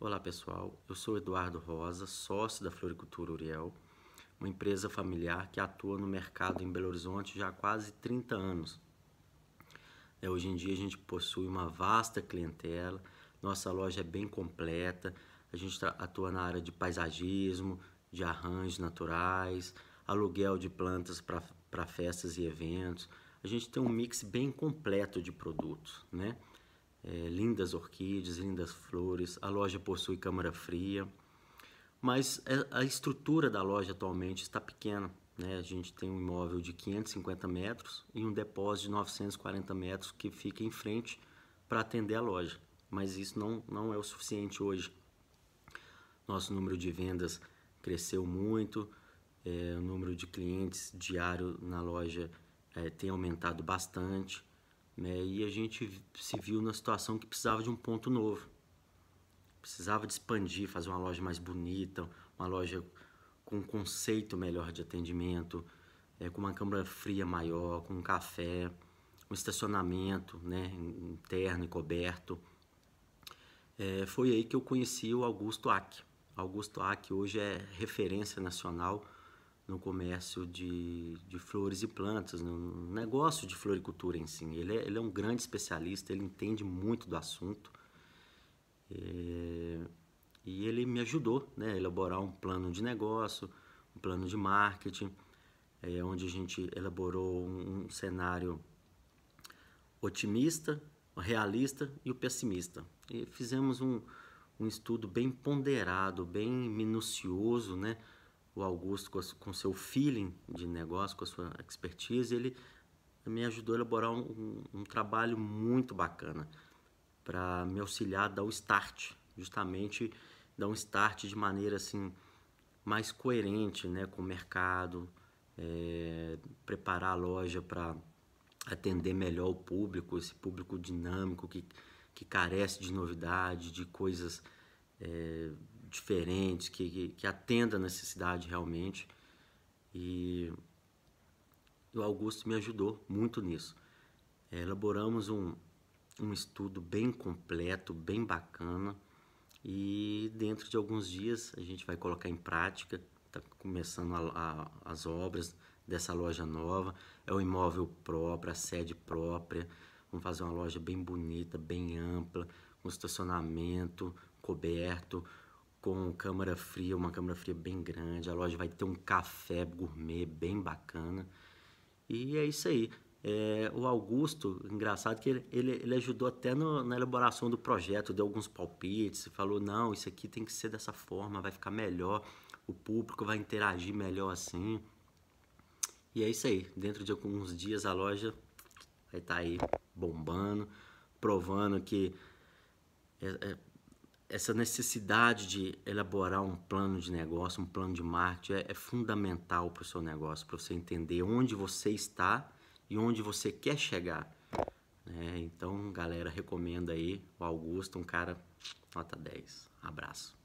Olá pessoal, eu sou Eduardo Rosa, sócio da Floricultura Uriel, uma empresa familiar que atua no mercado em Belo Horizonte já há quase 30 anos. É, hoje em dia a gente possui uma vasta clientela, nossa loja é bem completa, a gente atua na área de paisagismo, de arranjos naturais, aluguel de plantas para festas e eventos. A gente tem um mix bem completo de produtos, né? É, lindas orquídeas, lindas flores. A loja possui câmara fria, mas é, a estrutura da loja atualmente está pequena. Né? A gente tem um imóvel de 550 metros e um depósito de 940 metros que fica em frente para atender a loja. Mas isso não, não é o suficiente hoje. Nosso número de vendas cresceu muito, é, o número de clientes diário na loja é, tem aumentado bastante. Né? E a gente se viu na situação que precisava de um ponto novo. Precisava de expandir, fazer uma loja mais bonita, uma loja com um conceito melhor de atendimento, é, com uma câmara fria maior, com um café, um estacionamento né, interno e coberto. É, foi aí que eu conheci o Augusto Ack. Augusto Ack hoje é referência nacional no comércio de, de flores e plantas, no negócio de floricultura em si. Ele é, ele é um grande especialista, ele entende muito do assunto. É, e ele me ajudou né, a elaborar um plano de negócio, um plano de marketing, é, onde a gente elaborou um, um cenário otimista, realista e o pessimista. E fizemos um, um estudo bem ponderado, bem minucioso, né? O Augusto com, seu feeling de negócio, com a sua expertise, ele me ajudou a elaborar um, um, um trabalho muito bacana para me auxiliar a dar o start, justamente dar um start de maneira assim mais coerente né, com o mercado, é, preparar a loja para atender melhor o público, esse público dinâmico que, que carece de novidade, de coisas é, diferentes, que, que, que atenda a necessidade realmente. E o Augusto me ajudou muito nisso. É, elaboramos um, um estudo bem completo, bem bacana, e dentro de alguns dias a gente vai colocar em prática. Está começando a, a, as obras dessa loja nova. É o imóvel próprio, a sede própria. Vamos fazer uma loja bem bonita, bem ampla, com estacionamento coberto, com câmara fria, uma câmara fria bem grande. A loja vai ter um café gourmet bem bacana. E é isso aí. É, o Augusto, engraçado que ele, ele, ele ajudou até no, na elaboração do projeto, deu alguns palpites, falou, não, isso aqui tem que ser dessa forma, vai ficar melhor, o público vai interagir melhor assim. E é isso aí, dentro de alguns dias a loja vai estar tá aí bombando, provando que é, é, essa necessidade de elaborar um plano de negócio, um plano de marketing é, é fundamental para o seu negócio, para você entender onde você está e onde você quer chegar. Né? Então, galera, recomendo aí o Augusto, um cara nota 10. Abraço.